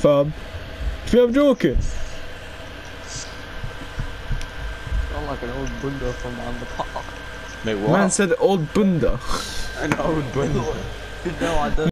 Fam. Do I'm joking? Sound like an old bunda from around the park. Mate, what? Man said old bunda. an old bundle. No, I don't.